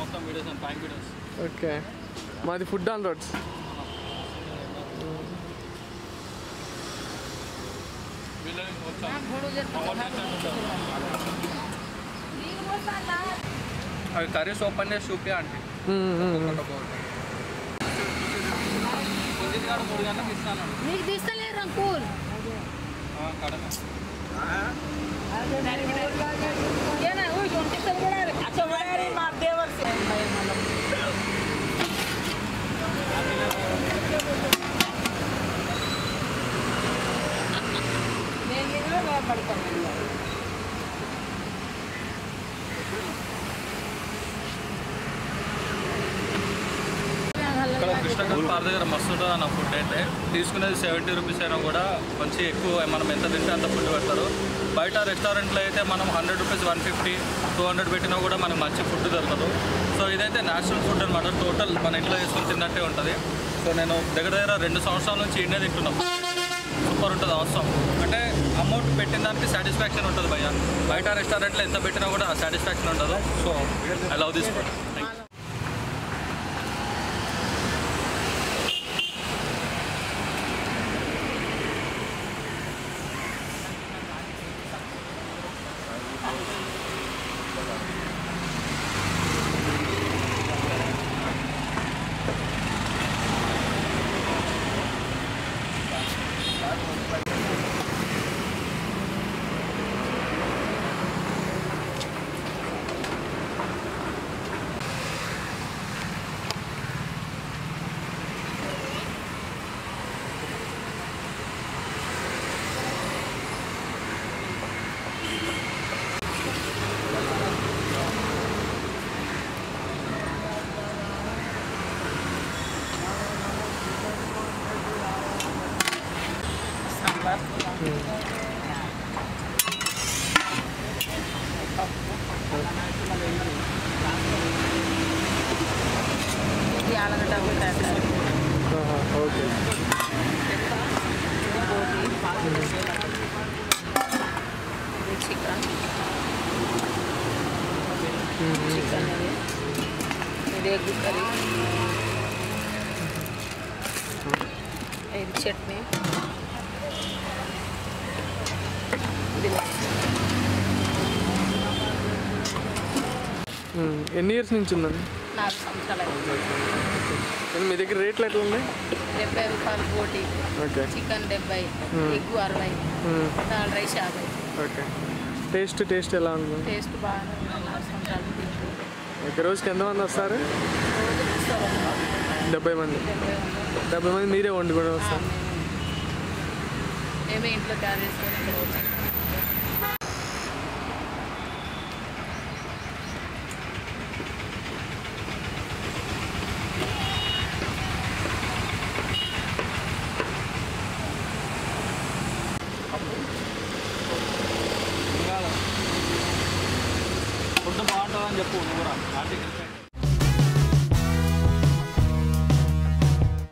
మొత్తం videos and ప్యాంక్ videos okay. మాది ఫుడ్ ఆన్ రోడ్స్ అవి కర్రీస్ ఓపెన్ చేసి చూపి అంటే తీస్తలేరు అంకుల్ కడమ. నేను ఇక్కడ కృష్ణగల్ పార్ దగ్గర మస్తు ఉంటుంది అన్న ఫుడ్ అయితే. తీసుకునేది సెవెంటీ రూపీస్ అయినా కూడా మంచి ఎక్కువ మనం ఎంత తింటే అంత ఫుడ్ పెడతారు. బయట రెస్టారెంట్లో అయితే మనం hundred rupees one fifty two hundred పెట్టినా కూడా మనకు మంచి ఫుడ్ దొరకదు. సో ఇదైతే నేచురల్ ఫుడ్ అనమాట టోటల్ మన ఇంట్లో వేసుకుని తిన్నట్టే ఉంటుంది. సో నేను దగ్గర దగ్గర రెండు సంవత్సరాల నుంచి ఇండియా తింటున్నాం. సూపర్ ఉంటుంది అవసరం. అంటే అమౌంట్ పెట్టిన దానికి సాటిస్ఫాక్షన్ ఉంటుంది భయ్య. బయట రెస్టారెంట్లో ఎంత పెట్టినా కూడా సాటిస్ఫాక్షన్ ఉండదు. So I love this food Allagadda potato okay ఇది చికెన్ చికెన్ ఇది ఇది ఎగ్ కర్రీ ఇది చట్నీ ఎన్ని ఇయర్స్ నుంచి ఉందండి. కానీ మీ దగ్గర రేట్లు ఎట్లా ఉన్నాయి? డెబ్బై రూపాయలు కోటి ఓకే చికెన్ డెబ్బై ఎగ్ అరవై దాల్ రైస్ యాభై. ఓకే టేస్ట్ టేస్ట్ ఎలా టేస్ట్ ఉంది. సంవత్సరాలు తింటూ ఒక రోజుకి ఎంతమంది వస్తారు? డెబ్బై మంది. డెబ్బై మంది. మీరే వండుకొని వస్తారు. మేమే. ఇంట్లో తయారు చేసుకొని బాగుంటుందని చెప్పు నువ్వు కూడా.